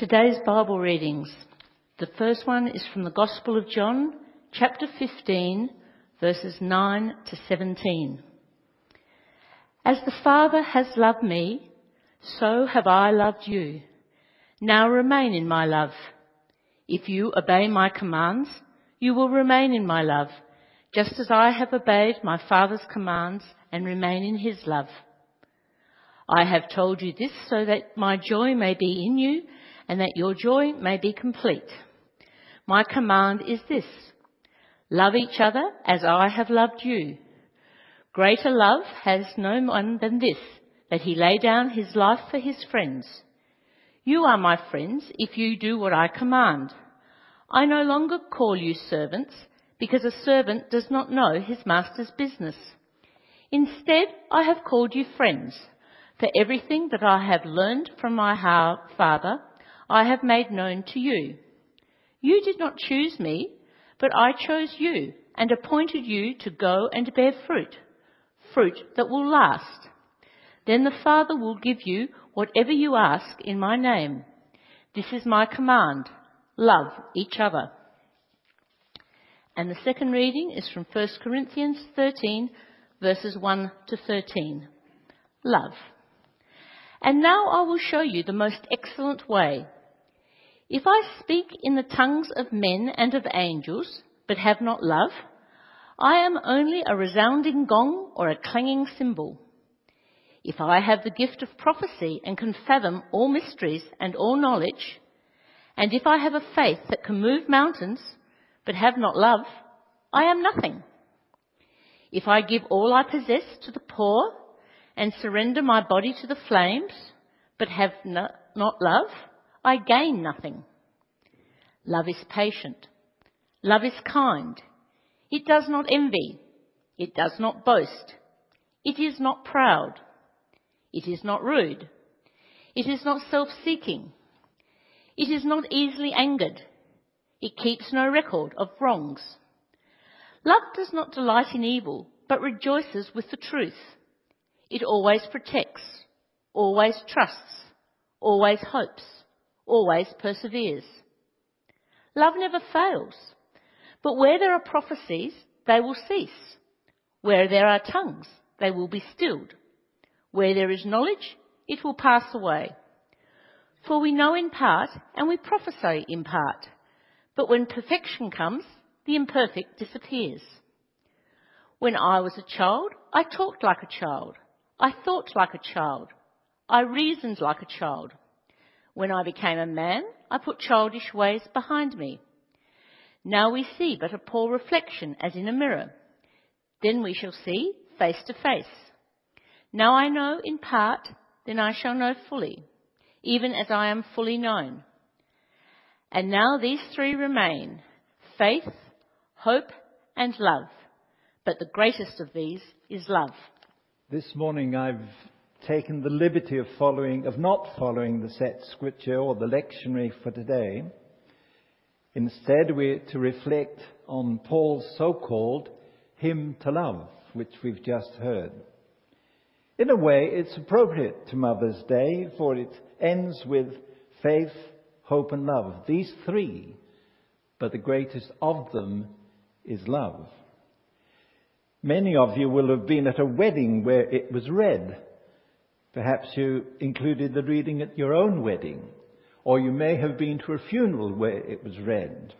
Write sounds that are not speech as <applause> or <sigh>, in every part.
Today's Bible readings. The first one is from the Gospel of John, chapter 15, verses 9 to 17. As the Father has loved me, so have I loved you. Now remain in my love. If you obey my commands, you will remain in my love, just as I have obeyed my Father's commands and remain in his love. I have told you this so that my joy may be in you and that your joy may be complete. My command is this. Love each other as I have loved you. Greater love has no one than this, that he lay down his life for his friends. You are my friends if you do what I command. I no longer call you servants, because a servant does not know his master's business. Instead, I have called you friends, for everything that I have learned from my Father, I have made known to you. You did not choose me, but I chose you and appointed you to go and bear fruit, fruit that will last. Then the Father will give you whatever you ask in my name. This is my command. Love each other. And the second reading is from 1 Corinthians 13, verses 1 to 13. Love. And now I will show you the most excellent way if I speak in the tongues of men and of angels, but have not love, I am only a resounding gong or a clanging cymbal. If I have the gift of prophecy and can fathom all mysteries and all knowledge, and if I have a faith that can move mountains, but have not love, I am nothing. If I give all I possess to the poor and surrender my body to the flames, but have not love, I gain nothing. Love is patient. Love is kind. It does not envy. It does not boast. It is not proud. It is not rude. It is not self-seeking. It is not easily angered. It keeps no record of wrongs. Love does not delight in evil, but rejoices with the truth. It always protects, always trusts, always hopes always perseveres. Love never fails. But where there are prophecies, they will cease. Where there are tongues, they will be stilled. Where there is knowledge, it will pass away. For we know in part and we prophesy in part. But when perfection comes, the imperfect disappears. When I was a child, I talked like a child. I thought like a child. I reasoned like a child. When I became a man, I put childish ways behind me. Now we see but a poor reflection as in a mirror. Then we shall see face to face. Now I know in part, then I shall know fully, even as I am fully known. And now these three remain faith, hope, and love. But the greatest of these is love. This morning I've taken the liberty of following, of not following the set scripture or the lectionary for today. Instead, we're to reflect on Paul's so-called hymn to love, which we've just heard. In a way, it's appropriate to Mother's Day, for it ends with faith, hope, and love. These three, but the greatest of them is love. Many of you will have been at a wedding where it was read Perhaps you included the reading at your own wedding, or you may have been to a funeral where it was read.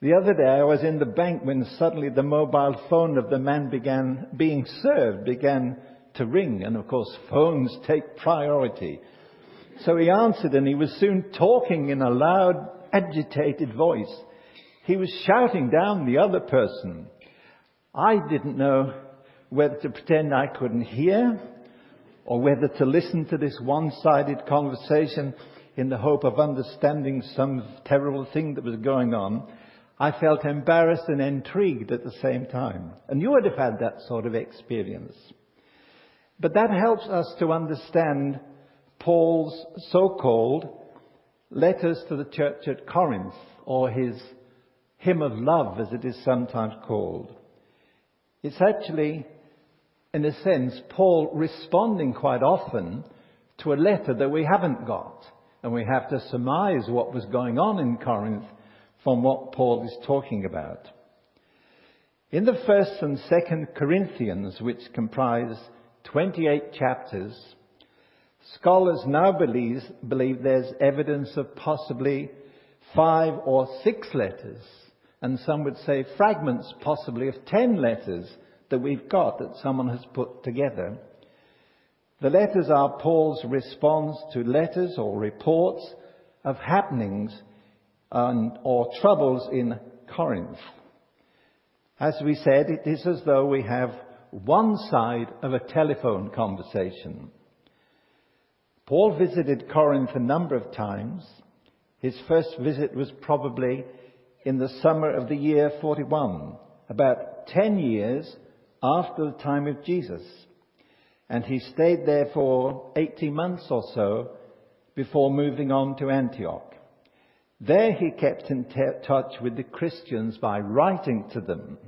The other day I was in the bank when suddenly the mobile phone of the man began being served began to ring, and of course phones take priority. So he answered and he was soon talking in a loud, agitated voice. He was shouting down the other person. I didn't know whether to pretend I couldn't hear or whether to listen to this one-sided conversation in the hope of understanding some terrible thing that was going on, I felt embarrassed and intrigued at the same time. And you would have had that sort of experience. But that helps us to understand Paul's so-called letters to the church at Corinth, or his hymn of love, as it is sometimes called. It's actually in a sense, Paul responding quite often to a letter that we haven't got. and we have to surmise what was going on in Corinth from what Paul is talking about. In the first and second Corinthians, which comprise 28 chapters, scholars now believe, believe there's evidence of possibly five or six letters, and some would say fragments possibly of ten letters that we've got that someone has put together. The letters are Paul's response to letters or reports of happenings and, or troubles in Corinth. As we said, it is as though we have one side of a telephone conversation. Paul visited Corinth a number of times. His first visit was probably in the summer of the year 41, about 10 years after the time of Jesus. And he stayed there for 18 months or so before moving on to Antioch. There he kept in t- touch with the Christians by writing to them,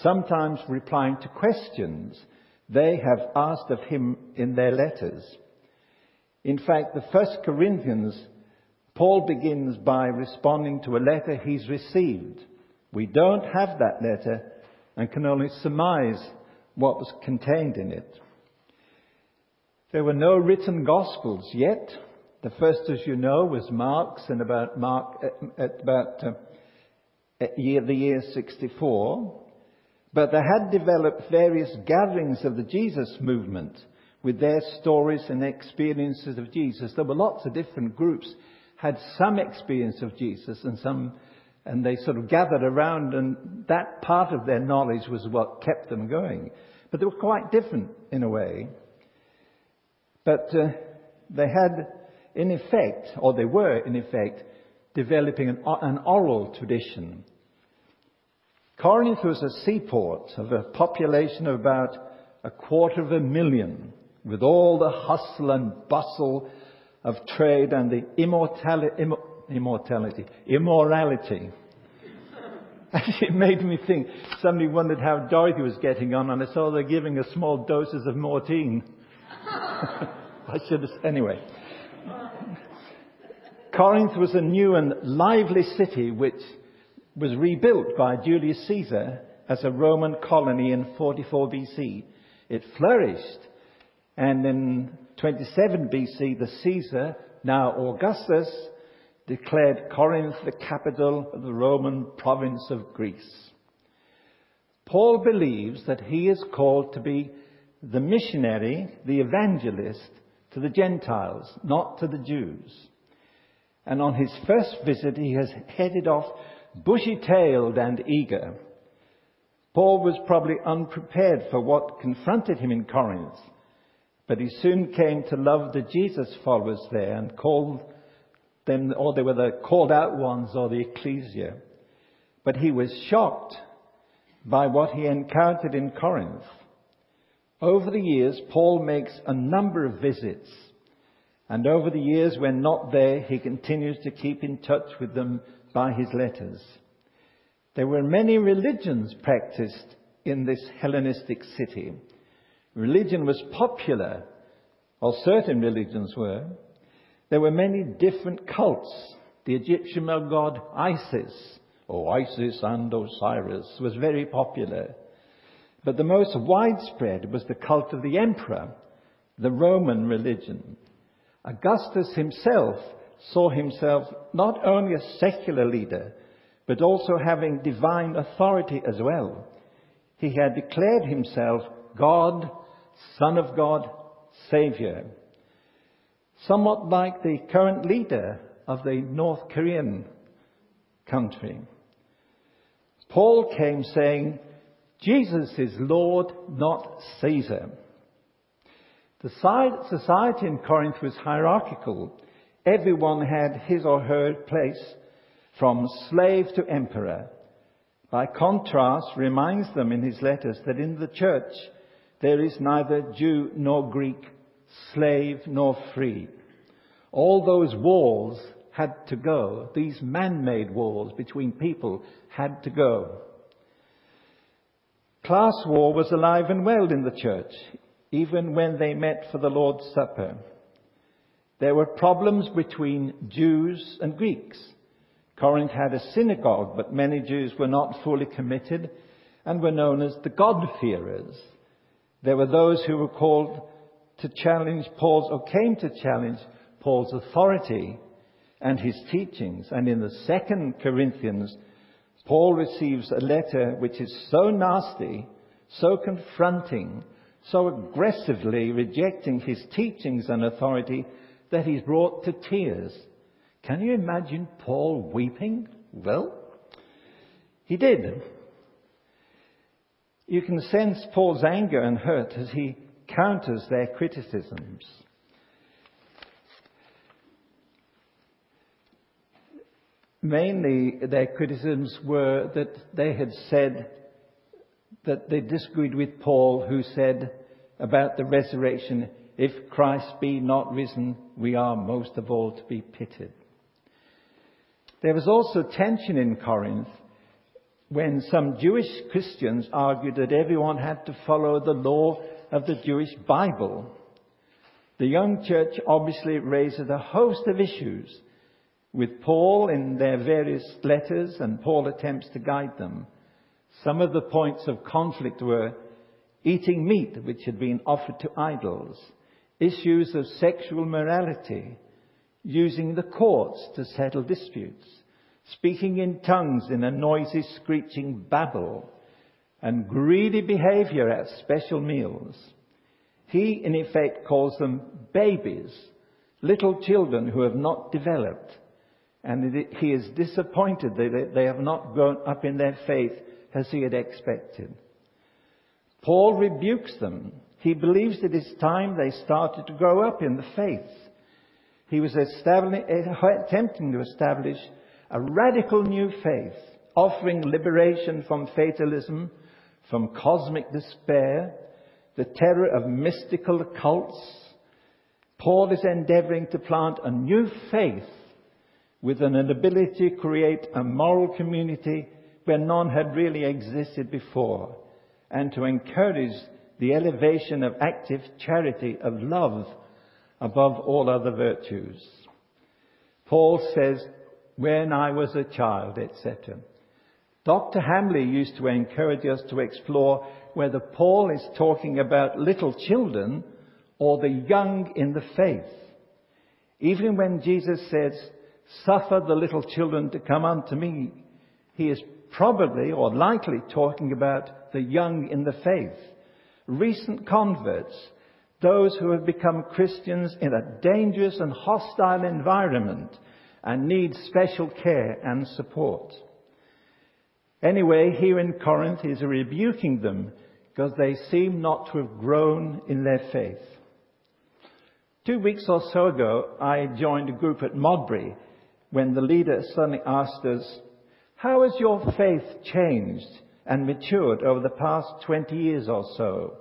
sometimes replying to questions they have asked of him in their letters. In fact, the first Corinthians, Paul begins by responding to a letter he's received. We don't have that letter and can only surmise what was contained in it. There were no written gospels yet. The first, as you know, was Mark's and about Mark at about uh, at year, the year 64. But there had developed various gatherings of the Jesus movement with their stories and experiences of Jesus. There were lots of different groups had some experience of Jesus and some and they sort of gathered around and that part of their knowledge was what kept them going. But they were quite different in a way. But uh, they had, in effect, or they were, in effect, developing an, an oral tradition. Corinth was a seaport of a population of about a quarter of a million, with all the hustle and bustle of trade and the immortality, immortality immorality. <laughs> it made me think. Somebody wondered how Dorothy was getting on, and I saw they're giving her small doses of morphine. <laughs> I should have, anyway. Corinth was a new and lively city which was rebuilt by Julius Caesar as a Roman colony in 44 BC. It flourished, and in 27 BC, the Caesar, now Augustus, declared Corinth the capital of the Roman province of Greece. Paul believes that he is called to be the missionary, the evangelist to the Gentiles, not to the Jews. And on his first visit, he has headed off bushy tailed and eager. Paul was probably unprepared for what confronted him in Corinth, but he soon came to love the Jesus followers there and called them, or they were the called out ones or the ecclesia. But he was shocked by what he encountered in Corinth. Over the years, Paul makes a number of visits. And over the years, when not there, he continues to keep in touch with them by his letters. There were many religions practiced in this Hellenistic city. Religion was popular, or certain religions were. There were many different cults. The Egyptian god Isis, or Isis and Osiris, was very popular. But the most widespread was the cult of the emperor, the Roman religion. Augustus himself saw himself not only a secular leader, but also having divine authority as well. He had declared himself God, Son of God, Savior. Somewhat like the current leader of the North Korean country. Paul came saying, Jesus is Lord, not Caesar. The society in Corinth was hierarchical. Everyone had his or her place from slave to emperor. By contrast, reminds them in his letters that in the church there is neither Jew nor Greek, slave nor free. All those walls had to go. These man-made walls between people had to go. Class war was alive and well in the church, even when they met for the Lord's Supper. There were problems between Jews and Greeks. Corinth had a synagogue, but many Jews were not fully committed and were known as the God-fearers. There were those who were called to challenge Paul's, or came to challenge Paul's authority and his teachings. And in the second Corinthians, Paul receives a letter which is so nasty, so confronting, so aggressively rejecting his teachings and authority that he's brought to tears. Can you imagine Paul weeping? Well, he did. You can sense Paul's anger and hurt as he counters their criticisms. Mainly, their criticisms were that they had said that they disagreed with Paul, who said about the resurrection, if Christ be not risen, we are most of all to be pitied. There was also tension in Corinth when some Jewish Christians argued that everyone had to follow the law of the Jewish Bible. The young church obviously raises a host of issues with Paul in their various letters, and Paul attempts to guide them. Some of the points of conflict were eating meat which had been offered to idols, issues of sexual morality, using the courts to settle disputes, speaking in tongues in a noisy, screeching babble, and greedy behavior at special meals. He, in effect, calls them babies, little children who have not developed, and he is disappointed that they have not grown up in their faith as he had expected. Paul rebukes them. He believes it is time they started to grow up in the faith. He was attempting to establish a radical new faith, offering liberation from fatalism, from cosmic despair, the terror of mystical cults. Paul is endeavoring to plant a new faith with an ability to create a moral community where none had really existed before, and to encourage the elevation of active charity, of love, above all other virtues. Paul says, when I was a child, etc. Dr. Hamley used to encourage us to explore whether Paul is talking about little children or the young in the faith. Even when Jesus says, suffer the little children to come unto me, he is probably or likely talking about the young in the faith, recent converts, those who have become Christians in a dangerous and hostile environment and need special care and support. Anyway, here in Corinth, he's rebuking them because they seem not to have grown in their faith. Two weeks or so ago, I joined a group at Modbury when the leader suddenly asked us, how has your faith changed and matured over the past 20 years or so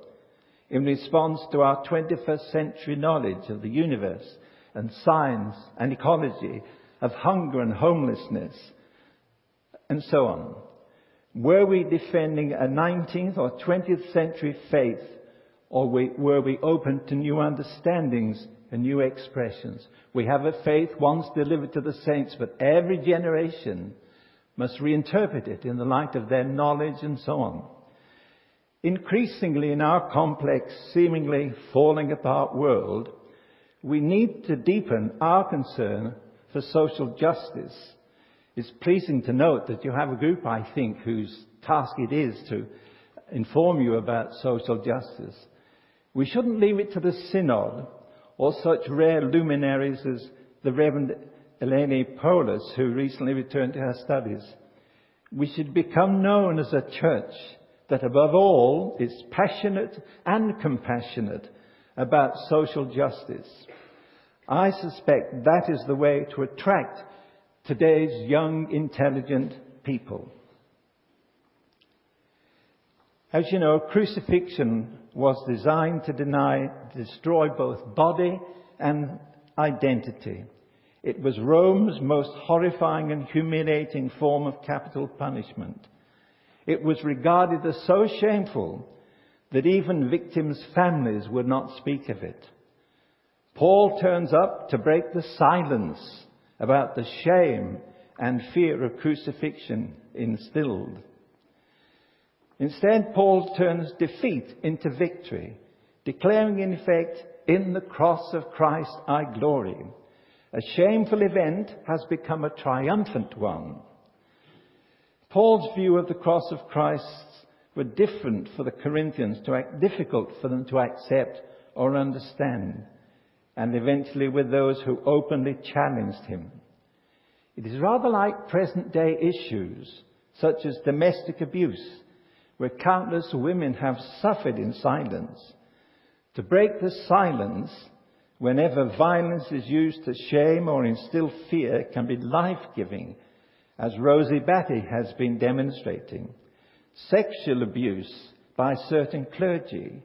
in response to our 21st century knowledge of the universe and science and ecology, of hunger and homelessness, and so on? Were we defending a 19th or 20th century faith, or were we open to new understandings and new expressions? We have a faith once delivered to the saints, but every generation must reinterpret it in the light of their knowledge and so on. Increasingly in our complex, seemingly falling apart world, we need to deepen our concern for social justice. It's pleasing to note that you have a group, I think, whose task it is to inform you about social justice. We shouldn't leave it to the synod or such rare luminaries as the Reverend Elenie Poulos, who recently returned to her studies. We should become known as a church that above all is passionate and compassionate about social justice. I suspect that is the way to attract today's young, intelligent people. As you know, crucifixion was designed to deny, destroy both body and identity. It was Rome's most horrifying and humiliating form of capital punishment. It was regarded as so shameful that even victims' families would not speak of it. Paul turns up to break the silence about the shame and fear of crucifixion instilled. Instead, Paul turns defeat into victory, declaring in effect, in the cross of Christ I glory. A shameful event has become a triumphant one. Paul's view of the cross of Christ were different for the Corinthians, to act difficult for them to accept or understand, and eventually with those who openly challenged him. It is rather like present day issues, such as domestic abuse, where countless women have suffered in silence. To break the silence, whenever violence is used to shame or instill fear, can be life giving as Rosie Batty has been demonstrating. Sexual abuse by certain clergy.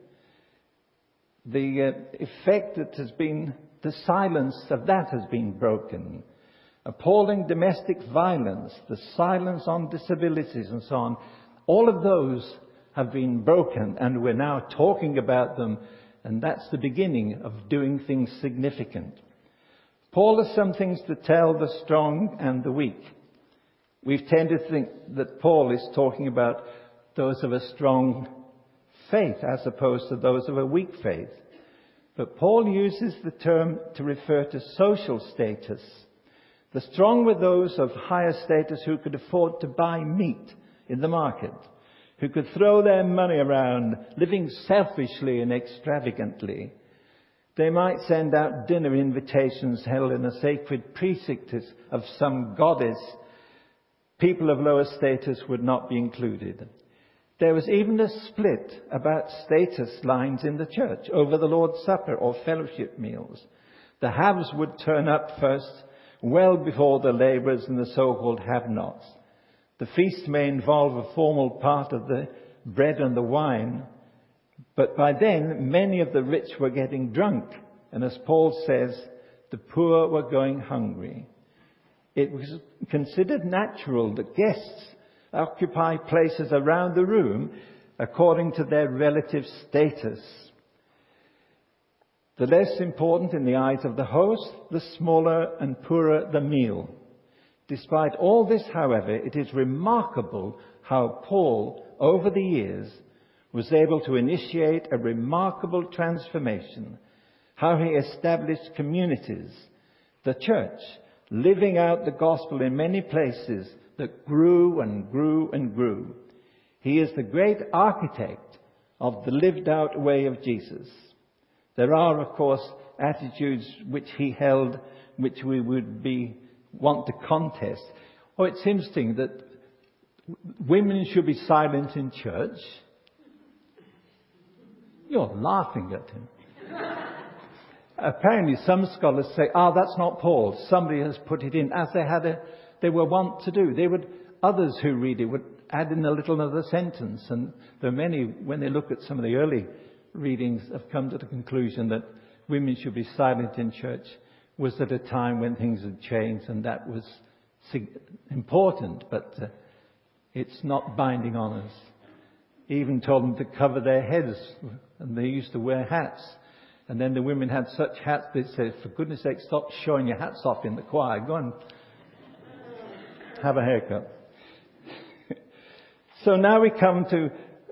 The uh, effect that has been, the silence of that has been broken. Appalling domestic violence, the silence on disabilities and so on. All of those have been broken and we're now talking about them and that's the beginning of doing things significant. Paul has some things to tell the strong and the weak. We've tended to think that Paul is talking about those of a strong faith as opposed to those of a weak faith. But Paul uses the term to refer to social status. The strong were those of higher status who could afford to buy meat in the market, who could throw their money around, living selfishly and extravagantly. They might send out dinner invitations held in a sacred precinct of some goddess People of lower status would not be included. There was even a split about status lines in the church over the Lord's Supper or fellowship meals. The haves would turn up first, well before the labourers and the so-called have-nots. The feast may involve a formal part of the bread and the wine, but by then many of the rich were getting drunk, and as Paul says, the poor were going hungry it was considered natural that guests occupy places around the room according to their relative status. The less important in the eyes of the host, the smaller and poorer the meal. Despite all this, however, it is remarkable how Paul, over the years, was able to initiate a remarkable transformation, how he established communities, the church, living out the gospel in many places that grew and grew and grew. He is the great architect of the lived out way of Jesus. There are, of course, attitudes which he held which we would be, want to contest. Oh, it's interesting that women should be silent in church. You're laughing at him. Apparently, some scholars say, "Ah, oh, that's not Paul. Somebody has put it in," as they had a, they were wont to do. They would, others who read it would add in a little another sentence, and there are many, when they look at some of the early readings, have come to the conclusion that women should be silent in church was at a time when things had changed, and that was important, but uh, it's not binding on us. He even told them to cover their heads, and they used to wear hats. And then the women had such hats, they said, for goodness sake, stop showing your hats off in the choir. Go and have a haircut. <laughs> so now we come to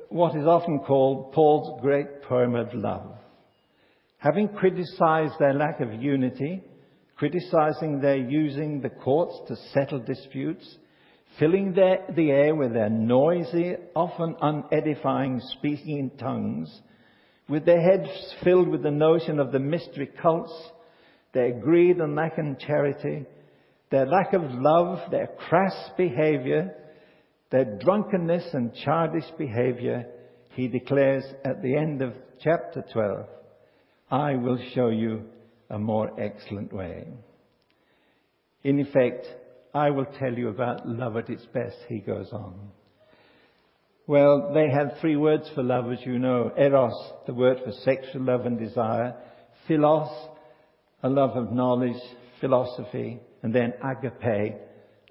what is often called Paul's great poem of love. Having criticized their lack of unity, criticizing their using the courts to settle disputes, filling their, the air with their noisy, often unedifying speaking in tongues, with their heads filled with the notion of the mystery cults, their greed and lack of charity, their lack of love, their crass behavior, their drunkenness and childish behavior, he declares at the end of chapter 12, I will show you a more excellent way. In effect, I will tell you about love at its best, he goes on. Well, they had three words for love, as you know. Eros, the word for sexual love and desire. Philos, a love of knowledge, philosophy. And then agape,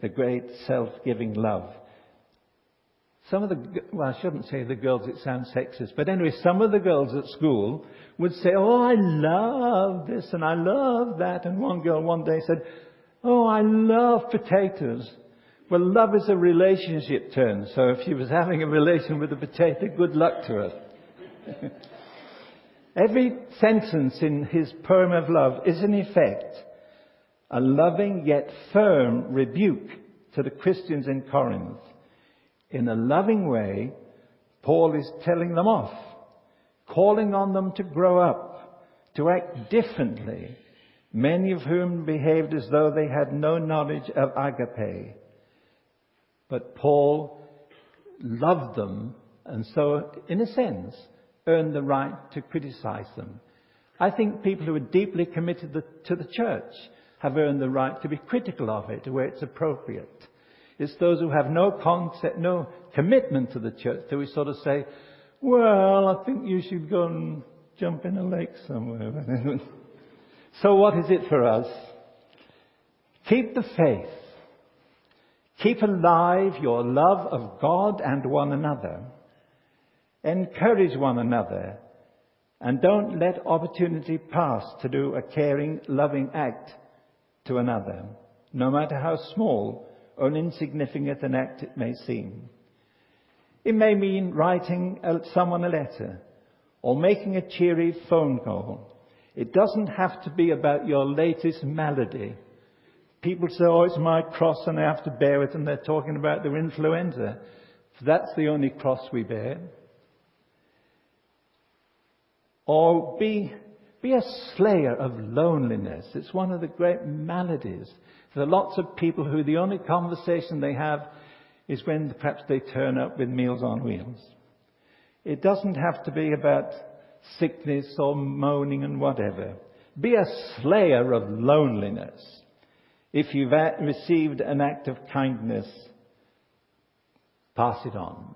the great self-giving love. some of the, well, I shouldn't say the girls, it sounds sexist, but anyway, some of the girls at school would say, oh, I love this and I love that. And one girl one day said, oh, I love potatoes. Well, love is a relationship term, so if she was having a relation with a potato, good luck to her. <laughs> Every sentence in his poem of love is an effect a loving yet firm rebuke to the Christians in Corinth. In a loving way, Paul is telling them off, calling on them to grow up, to act differently, many of whom behaved as though they had no knowledge of agape. But Paul loved them, and so, in a sense, earned the right to criticize them. I think people who are deeply committed to the church have earned the right to be critical of it where it's appropriate. It's those who have no concept, no commitment to the church that we sort of say, well, I think you should go and jump in a lake somewhere. <laughs> so what is it for us? Keep the faith. Keep alive your love of God and one another. Encourage one another. And don't let opportunity pass to do a caring, loving act to another, no matter how small or insignificant an act it may seem. It may mean writing someone a letter or making a cheery phone call. It doesn't have to be about your latest malady. People say, oh, it's my cross and I have to bear it, and they're talking about their influenza. That's the only cross we bear. Or be, be a slayer of loneliness. It's one of the great maladies. There are lots of people who the only conversation they have is when perhaps they turn up with Meals on Wheels. It doesn't have to be about sickness or moaning and whatever. Be a slayer of loneliness. If you've received an act of kindness, pass it on.